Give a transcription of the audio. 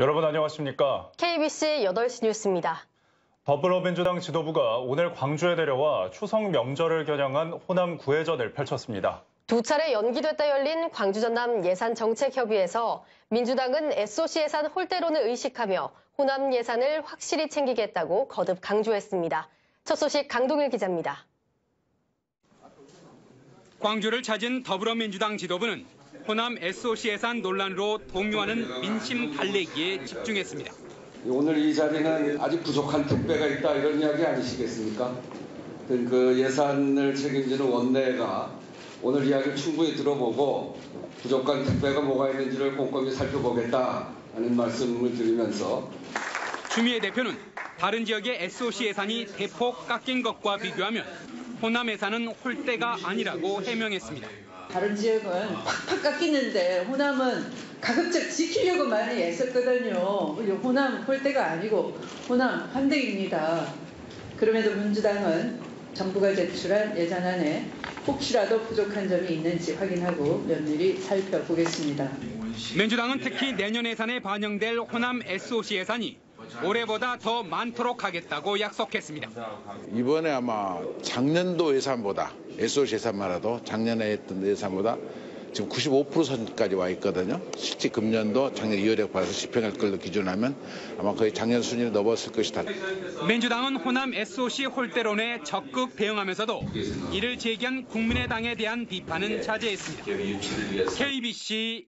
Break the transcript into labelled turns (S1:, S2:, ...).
S1: 여러분 안녕하십니까?
S2: KBC 8시 뉴스입니다.
S1: 더불어민주당 지도부가 오늘 광주에 내려와 추석 명절을 겨냥한 호남 구회전을 펼쳤습니다.
S2: 두 차례 연기됐다 열린 광주 전남 예산 정책 협의회에서 민주당은 SOC 예산 홀대론을 의식하며 호남 예산을 확실히 챙기겠다고 거듭 강조했습니다. 첫 소식 강동일 기자입니다.
S3: 광주를 찾은 더불어민주당 지도부는 호남 SOC 예산 논란으로 동요하는 민심 달래기에 집중했습니다.
S4: 오늘 이 자리는 아직 부족한 택배가 있다 이런 이야기 아니시겠습니까? 그 예산을 책임지는 원내가 오늘 이야기를 충분히 들어보고 부족한 택배가 뭐가 있는지를 꼼꼼히 살펴보겠다는 말씀을 드리면서
S3: 추미애 대표는 다른 지역의 SOC 예산이 대폭 깎인 것과 비교하면 호남 예산은 홀대가 아니라고 해명했습니다.
S5: 다른 지역은 팍팍 깎이는데 호남은 가급적 지키려고 많이 애썼거든요. 호남 홀대가 아니고 호남 환대입니다. 그럼에도 민주당은 정부가 제출한 예산안에 혹시라도 부족한 점이 있는지 확인하고 면밀히 살펴보겠습니다.
S3: 민주당은 특히 내년 예산에 반영될 호남 SOC 예산이 올해보다 더 많도록 하겠다고 약속했습니다.
S6: 이번에 아마 작년도 예산보다 SOC 예산만으로도 작년에 했던 예산보다 지금 95% 선까지 와 있거든요. 실제 금년도 작년 2월에 봐서 집행할 걸로 기준하면 아마 거의 작년 순위를 넘었을 것이다.
S3: 민주당은 호남 SOC 홀대론에 적극 대응하면서도 이를 제기한 국민의당에 대한 비판은 자제했습니다. KBC